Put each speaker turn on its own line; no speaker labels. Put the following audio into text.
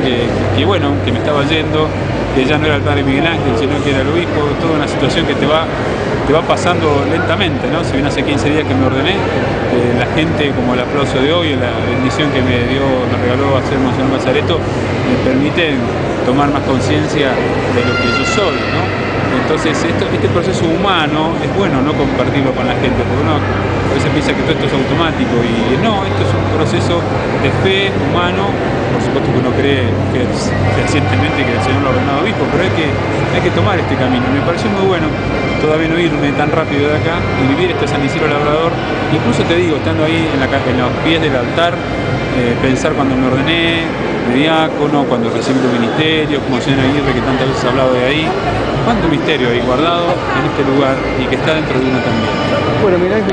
que, bueno, que me estaba yendo, que ya no era el padre Miguel Ángel, sino que era el obispo, toda una situación que te va, te va pasando lentamente, ¿no? Si bien hace 15 días que me ordené, eh, la gente, como el aplauso de hoy, la bendición que me dio, me regaló hacer Monseñor Mazareto, me permite tomar más conciencia de lo que yo soy, ¿no? Entonces, esto, este proceso humano es bueno no compartirlo con la gente, porque uno a veces piensa que todo esto es automático y no, esto es un proceso de fe humano, por supuesto que uno cree que recientemente que el Señor lo ha ordenado obispo, pero hay que, hay que tomar este camino. Me pareció muy bueno todavía no irme tan rápido de acá y vivir este San Isidro Labrador, incluso te digo, estando ahí en, la, en los pies del altar, eh, pensar cuando me ordené, de diácono, cuando recibí el ministerio, como señor Aguirre que tantas veces ha hablado de ahí, cuánto misterio hay guardado en este lugar y que está dentro de uno también.
Bueno, mirá